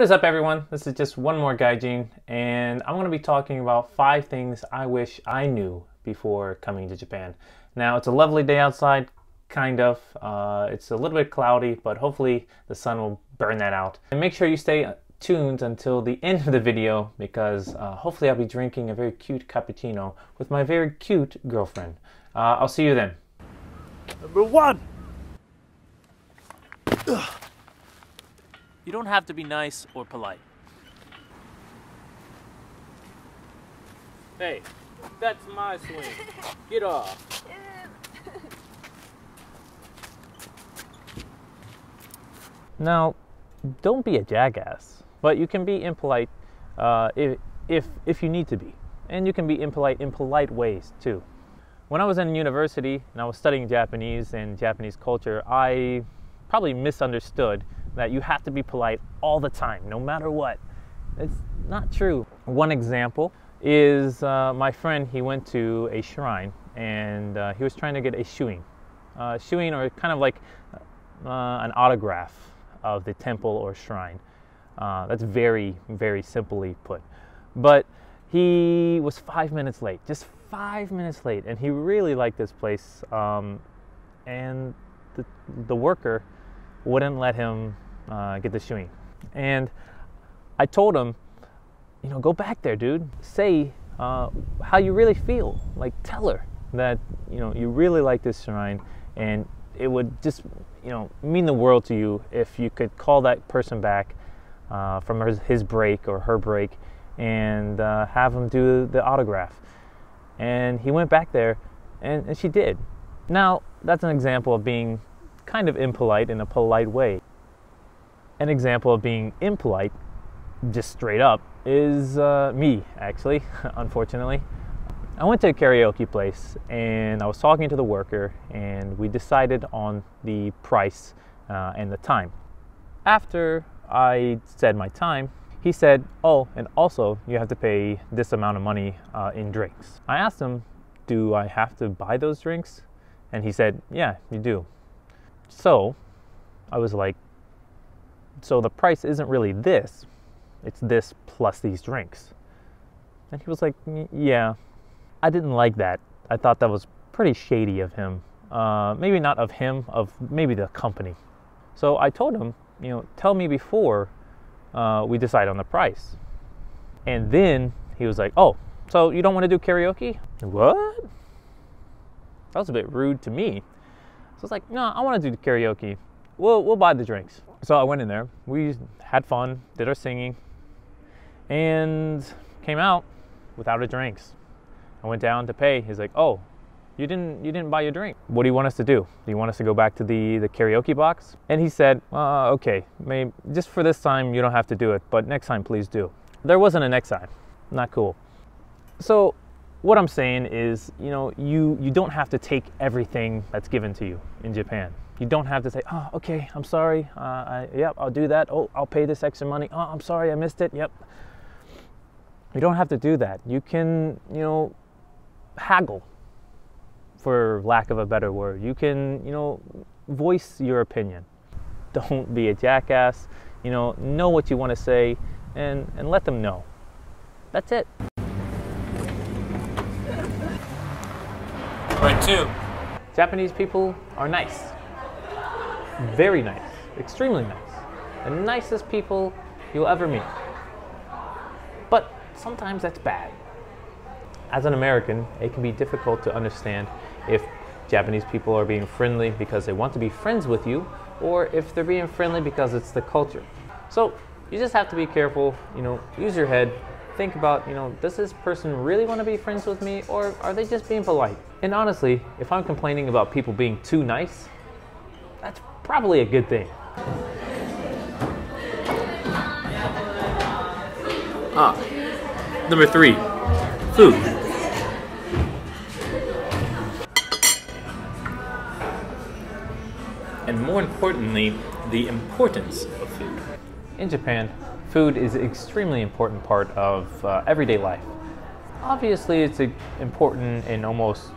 What is up everyone? This is just one more Guyjin and I'm going to be talking about five things I wish I knew before coming to Japan. Now it's a lovely day outside, kind of. Uh, it's a little bit cloudy, but hopefully the sun will burn that out. And make sure you stay tuned until the end of the video because uh, hopefully I'll be drinking a very cute cappuccino with my very cute girlfriend. Uh, I'll see you then. Number one. You don't have to be nice or polite. Hey, that's my swing. Get off. Now, don't be a jackass, but you can be impolite uh, if, if, if you need to be. And you can be impolite in polite ways too. When I was in university and I was studying Japanese and Japanese culture, I probably misunderstood that you have to be polite all the time, no matter what. It's not true. One example is uh, my friend, he went to a shrine and uh, he was trying to get a shuin. Uh, shuin or kind of like uh, an autograph of the temple or shrine. Uh, that's very, very simply put. But he was five minutes late, just five minutes late, and he really liked this place. Um, and the, the worker wouldn't let him uh, get the shuin. And I told him, you know, go back there, dude. Say uh, how you really feel. Like, tell her that, you know, you really like this shrine and it would just, you know, mean the world to you if you could call that person back uh, from his, his, break or her break and uh, have him do the autograph. And he went back there and, and she did. Now, that's an example of being kind of impolite in a polite way. An example of being impolite, just straight up, is uh, me, actually, unfortunately. I went to a karaoke place and I was talking to the worker, and we decided on the price uh, and the time. After I said my time, he said, Oh, and also you have to pay this amount of money uh, in drinks. I asked him, Do I have to buy those drinks? And he said, Yeah, you do. So I was like, so the price isn't really this, it's this plus these drinks. And he was like, yeah. I didn't like that. I thought that was pretty shady of him. Uh, maybe not of him, of maybe the company. So I told him, you know, tell me before uh, we decide on the price. And then he was like, oh, so you don't want to do karaoke? What? That was a bit rude to me. So I was like, no, I want to do karaoke. We'll, we'll buy the drinks. So I went in there. We had fun, did our singing, and came out without a drinks. I went down to pay. He's like, oh, you didn't you didn't buy your drink. What do you want us to do? Do you want us to go back to the the karaoke box? And he said, uh, okay, maybe just for this time you don't have to do it, but next time please do. There wasn't a next time. Not cool. So what I'm saying is, you know, you, you don't have to take everything that's given to you in Japan. You don't have to say, oh, okay, I'm sorry. Uh, I, yep, I'll do that. Oh, I'll pay this extra money. Oh, I'm sorry, I missed it. Yep. You don't have to do that. You can, you know, haggle, for lack of a better word. You can, you know, voice your opinion. Don't be a jackass. You know, know what you want to say and, and let them know. That's it. Right, two. Japanese people are nice. Very nice. Extremely nice. The nicest people you'll ever meet. But sometimes that's bad. As an American, it can be difficult to understand if Japanese people are being friendly because they want to be friends with you or if they're being friendly because it's the culture. So you just have to be careful, you know, use your head, think about, you know, does this person really want to be friends with me or are they just being polite? And honestly, if I'm complaining about people being too nice, that's probably a good thing. Ah, number three, food. And more importantly, the importance of food. In Japan, food is an extremely important part of uh, everyday life. Obviously, it's important in almost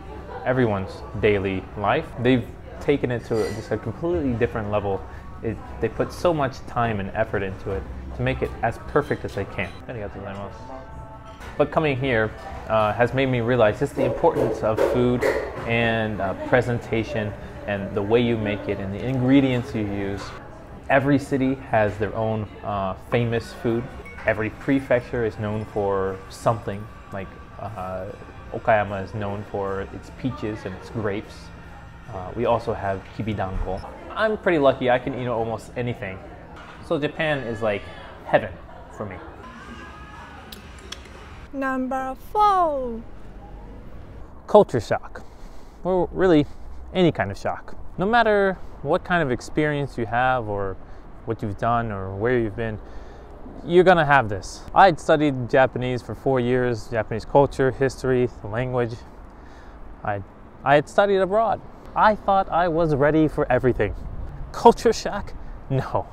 everyone's daily life. They've taken it to just a completely different level. It, they put so much time and effort into it. to make it as perfect as they can. But coming here uh, has made me realize just the importance of food and uh, presentation and the way you make it and the ingredients you use. Every city has their own uh, famous food. Every prefecture is known for something. Like uh, Okayama is known for its peaches and its grapes. Uh, we also have kibidango. I'm pretty lucky. I can eat almost anything. So Japan is like heaven for me. Number four. Culture shock, or really any kind of shock. No matter what kind of experience you have, or what you've done, or where you've been, you're gonna have this. I had studied Japanese for four years, Japanese culture, history, language. I, I had studied abroad. I thought I was ready for everything. Culture shock? No,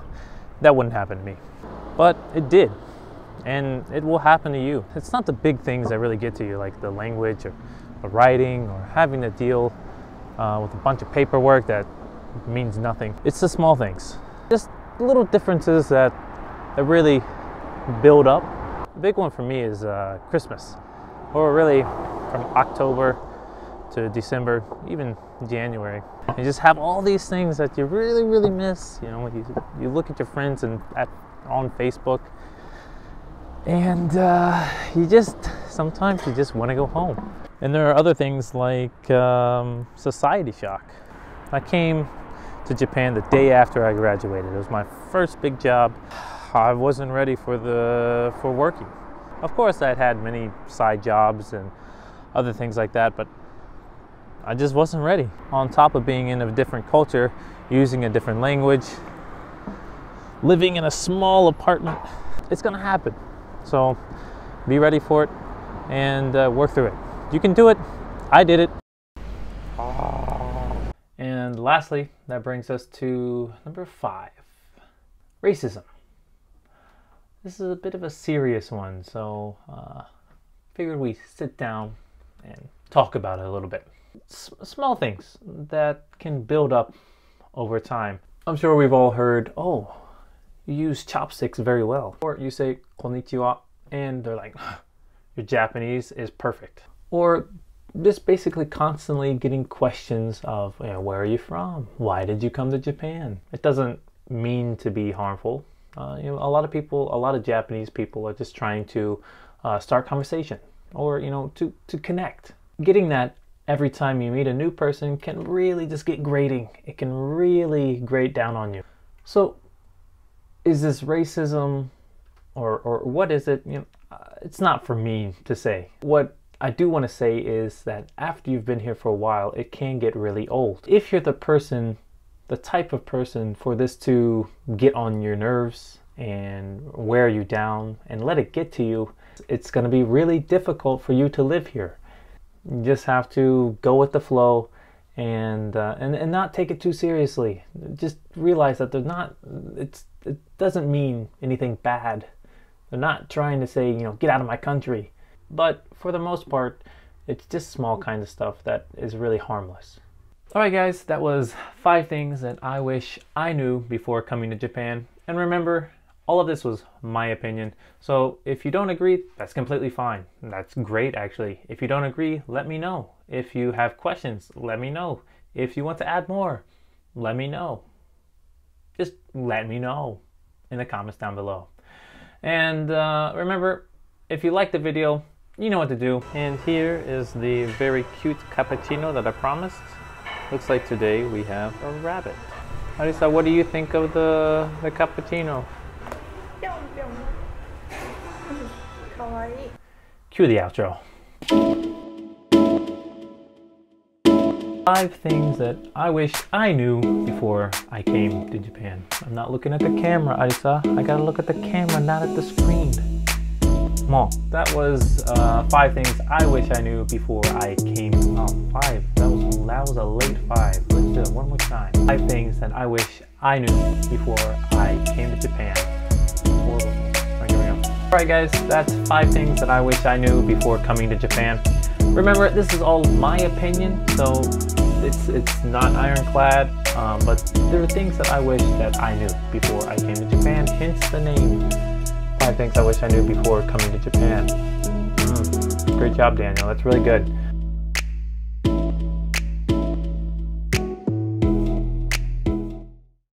that wouldn't happen to me. But it did, and it will happen to you. It's not the big things that really get to you, like the language or writing or having to deal uh, with a bunch of paperwork that means nothing. It's the small things, just little differences that, that really build up. The big one for me is uh, Christmas, or really from October to December, even January. You just have all these things that you really, really miss. You know, you, you look at your friends and at, on Facebook, and uh, you just sometimes you just want to go home. And there are other things like um, society shock. I came to Japan the day after I graduated. It was my first big job. I wasn't ready for the for working. Of course, I'd had many side jobs and other things like that, but I just wasn't ready. On top of being in a different culture, using a different language, living in a small apartment, it's gonna happen. So be ready for it and uh, work through it. You can do it. I did it. And lastly, that brings us to number five racism. This is a bit of a serious one, so uh, figured we sit down and talk about it a little bit. S- small things that can build up over time. I'm sure we've all heard, oh, you use chopsticks very well. Or you say konnichiwa and they're like, your Japanese is perfect. Or just basically constantly getting questions of, you know, where are you from? Why did you come to Japan? It doesn't mean to be harmful. Uh, you know, a lot of people, a lot of Japanese people are just trying to uh, start conversation or, you know, to, to connect. Getting that every time you meet a new person can really just get grating. It can really grate down on you. So, is this racism or, or what is it? You know, uh, it's not for me to say. What I do want to say is that after you've been here for a while, it can get really old. If you're the person, the type of person for this to get on your nerves and wear you down and let it get to you, it's going to be really difficult for you to live here. You just have to go with the flow and uh, and and not take it too seriously. Just realize that they're not. It's it doesn't mean anything bad. They're not trying to say you know get out of my country but for the most part, it's just small kind of stuff that is really harmless. Alright guys, that was five things that I wish I knew before coming to Japan. And remember, all of this was my opinion. So if you don't agree, that's completely fine. That's great actually. If you don't agree, let me know. If you have questions, let me know. If you want to add more, let me know. Just let me know in the comments down below. And uh, remember, if you like the video, you know what to do. And here is the very cute cappuccino that I promised. Looks like today we have a rabbit. Arisa, what do you think of the, the cappuccino? Cue the outro. Five things that I wish I knew before I came to Japan. I'm not looking at the camera, Arisa. I gotta look at the camera, not at the screen. That was uh, five things I wish I knew before I came. Oh, five. That was that was a late five. Let's do it one more time. Five things that I wish I knew before I came to Japan. Alright guys, that's five things that I wish I knew before coming to Japan. Remember, this is all my opinion, so it's it's not ironclad, um, but there are things that I wish that I knew before I came to Japan, hence the name things I wish I knew before coming to Japan. Mm, great job, Daniel. That's really good.